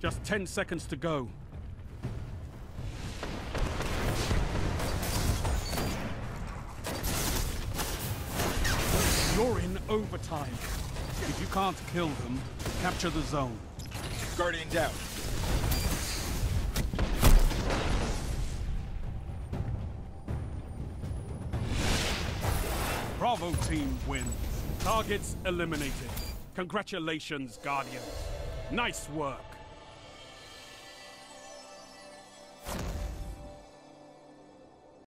Just 10 seconds to go. You're in overtime. If you can't kill them, capture the zone. Guardian down. Bravo team wins. Targets eliminated. Congratulations, Guardians. Nice work.